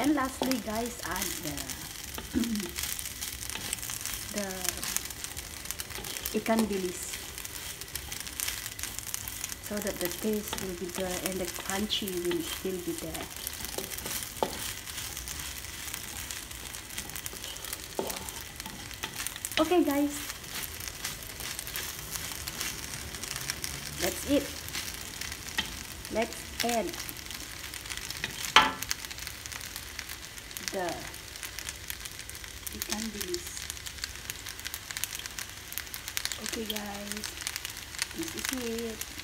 And lastly, guys, add the the ikan bilis so that the taste will be there and the crunchy will still be there. Okay guys, that's it. Let's add the ikan bilis. Okay guys, this is it.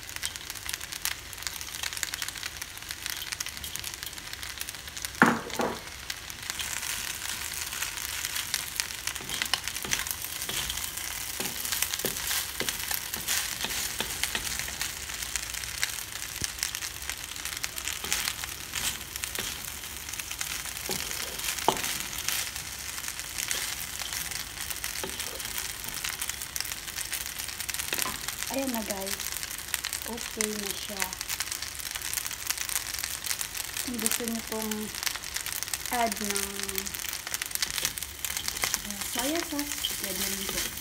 Na guys. Okay na siya. Gusto niyo pong add ng uh, soya sauce, pwede rin po.